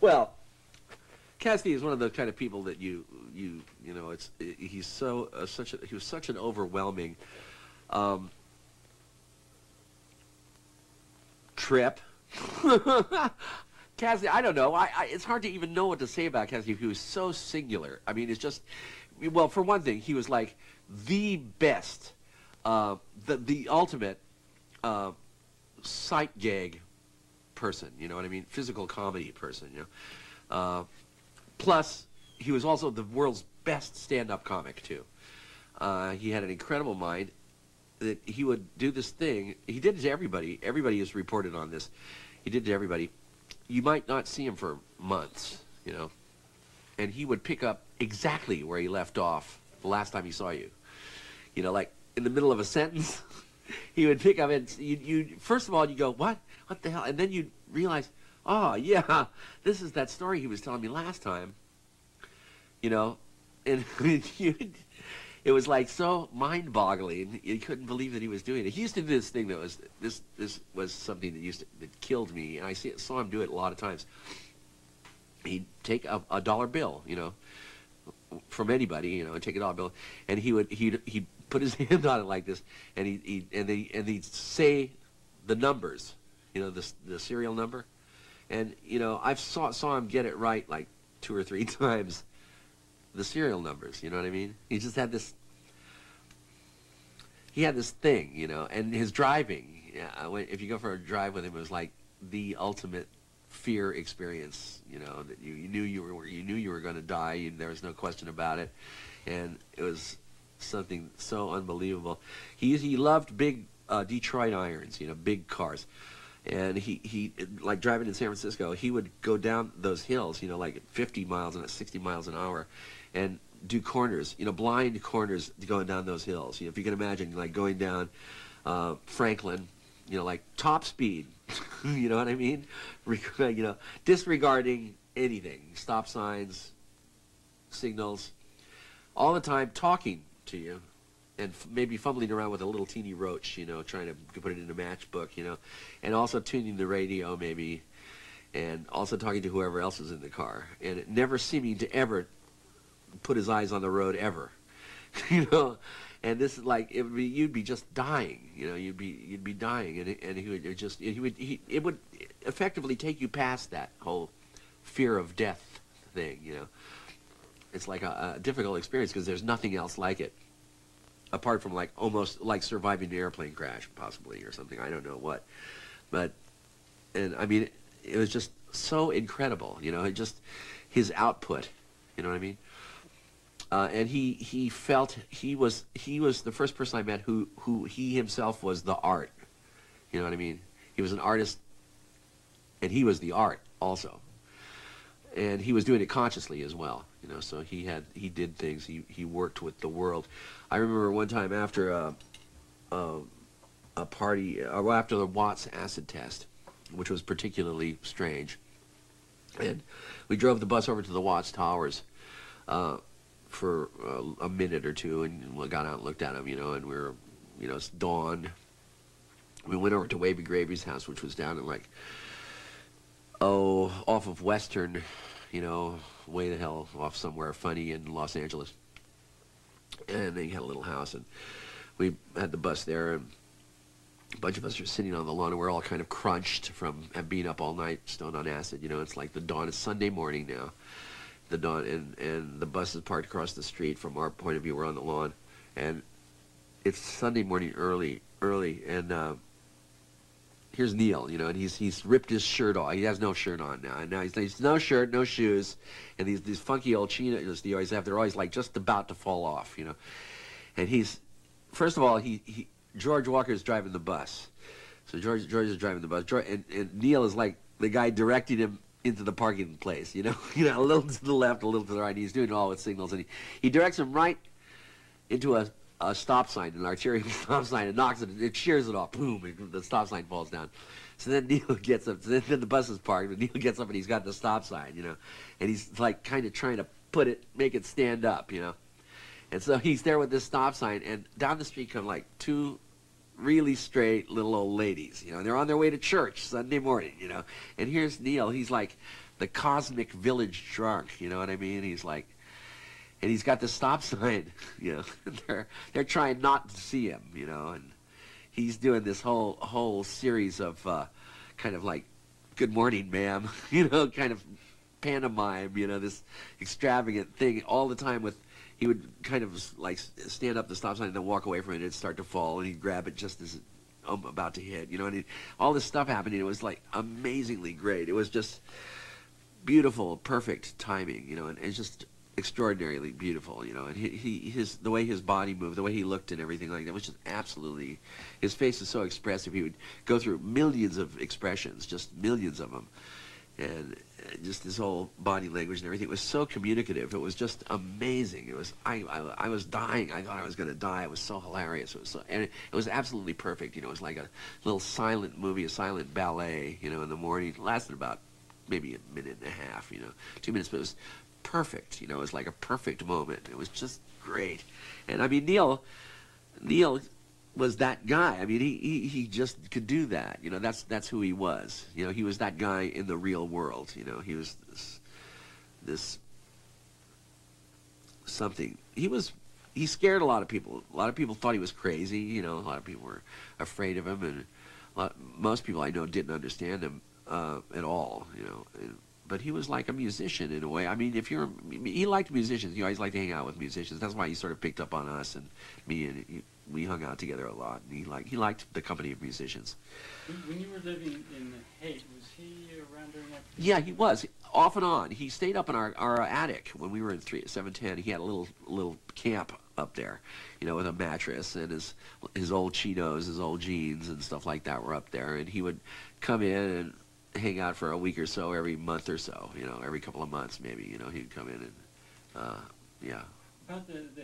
Well, Cassady is one of the kind of people that you you you know it's he's so uh, such a, he was such an overwhelming um, trip. Cassady, I don't know. I, I, it's hard to even know what to say about Cassady. He was so singular. I mean, it's just well, for one thing, he was like the best, uh, the the ultimate uh, sight gag person. You know what I mean? Physical comedy person. You know. Uh, plus, he was also the world's best stand-up comic too. Uh, he had an incredible mind. That he would do this thing. He did it to everybody. Everybody has reported on this. He did it to everybody. You might not see him for months. You know, and he would pick up exactly where he left off the last time he saw you. You know, like in the middle of a sentence, he would pick up and you, you first of all you go what what the hell, and then you realize, oh yeah, this is that story he was telling me last time. You know, and it was like so mind-boggling. You couldn't believe that he was doing it. He used to do this thing that was this this was something that used to, that killed me, and I see, saw him do it a lot of times. He'd take a, a dollar bill, you know, from anybody, you know, and take a dollar bill, and he would he he'd put his hand on it like this, and he, he and they and he'd say the numbers, you know, the the serial number, and you know I've saw saw him get it right like two or three times, the serial numbers. You know what I mean? He just had this. He had this thing, you know, and his driving. Yeah, if you go for a drive with him, it was like the ultimate fear experience. You know that you, you knew you were you knew you were going to die. You, there was no question about it, and it was something so unbelievable. He he loved big uh, Detroit irons, you know, big cars, and he he like driving in San Francisco. He would go down those hills, you know, like 50 miles and 60 miles an hour, and do corners, you know, blind corners going down those hills. You know, if you can imagine, like going down uh, Franklin, you know, like top speed. you know what I mean? you know, disregarding anything, stop signs, signals, all the time talking to you, and maybe fumbling around with a little teeny roach, you know, trying to put it in a matchbook, you know, and also tuning the radio maybe, and also talking to whoever else is in the car, and never seeming to ever put his eyes on the road ever, you know, and this is like it would be you'd be just dying, you know, you'd be you'd be dying, and and he would just he would he it would effectively take you past that whole fear of death thing, you know. It's like a, a difficult experience because there's nothing else like it, apart from like almost like surviving an airplane crash, possibly or something. I don't know what, but and I mean, it, was just so incredible. You know, it just his output. You know what I mean? Uh, and he he felt he was he was the first person I met who who he himself was the art. You know what I mean? He was an artist, and he was the art also. And he was doing it consciously as well. You know, so he had he did things. He he worked with the world. I remember one time after a a, a party, or uh, after the Watts acid test, which was particularly strange, and we drove the bus over to the Watts Towers. Uh, for uh, a minute or two and we got out and looked at them, you know, and we were, you know, it's dawn. We went over to Wavy Gravy's house, which was down in like, oh, off of Western, you know, way the hell off somewhere funny in Los Angeles. And they had a little house, and we had the bus there, and a bunch of us are sitting on the lawn, and we're all kind of crunched from being up all night, stoned on acid. You know, it's like the dawn. It's Sunday morning now. The dawn, and and the bus is parked across the street. From our point of view, we're on the lawn, and it's Sunday morning early, early, and. Uh, here's Neal, you know, and he's he's ripped his shirt off. He has no shirt on now, and now he's, he's no shirt, no shoes, and these these funky old chinos he always have. They're always like just about to fall off, you know. And he's first of all, he, he George Walker is driving the bus, so George George is driving the bus, George, and, and Neal is like the guy directing him into the parking place, you know, you know, a little to the left, a little to the right. He's doing all with signals, and he he directs him right into a a stop sign, an arterial stop sign, and knocks it, it shears it off, boom, and the stop sign falls down. So then Neal gets up, then, then the bus is parked, and Neal gets up and he's got the stop sign, you know, and he's like kind of trying to put it, make it stand up, you know. And so he's there with this stop sign, and down the street come like two really straight little old ladies. You know, they're on their way to church Sunday morning. You know, and here's Neal. He's like the cosmic village drunk. You know what I mean? He's like, and he's got the stop sign. You know, they're they're trying not to see him. You know, and he's doing this whole whole series of uh, kind of like, "Good morning, ma'am," you know, kind of pantomime. You know, this extravagant thing all the time with. He would kind of like stand up the stop sign and then walk away from it. and start to fall, and he'd grab it just as I'm um, about to hit. You know, and he, all this stuff happening. It was like amazingly great. It was just beautiful, perfect timing. You know, and it's just extraordinarily beautiful, you know, and he, he his the way his body moved, the way he looked and everything like that was just absolutely his face is so expressive. He would go through millions of expressions, just millions of them. And Uh, just his whole body language and everything was so communicative. It was just amazing. It was I I, I was dying. I thought I was going to die. It was so hilarious. It was so, and it, it was absolutely perfect. You know, it was like a little silent movie, a silent ballet. You know, in the morning. It lasted about maybe a minute and a half. You know, two minutes, but it was perfect. You know, it was like a perfect moment. It was just great. And I mean, Neal, Neal was that guy. I mean, he, he, he just could do that. You know, that's that's who he was. You know, he was that guy in the real world. You know, he was this, this something. He was he scared a lot of people. A lot of people thought he was crazy. You know, a lot of people were afraid of him, and lot, most people I know didn't understand him uh, at all. You know. And, but he was like a musician in a way. I mean, if you're, he liked musicians. He always liked to hang out with musicians. That's why he sort of picked up on us and me, and he, we hung out together a lot. And he liked, he liked the company of musicians. When you were living in Haight, was he around during that? Yeah, he was off and on. He stayed up in our, our attic when we were in three seven ten. He had a little little camp up there, you know, with a mattress and his his old chinos, his old jeans and stuff like that were up there. And he would come in and hang out for a week or so every month or so, you know, every couple of months maybe, you know, he'd come in and, uh, yeah. About the, the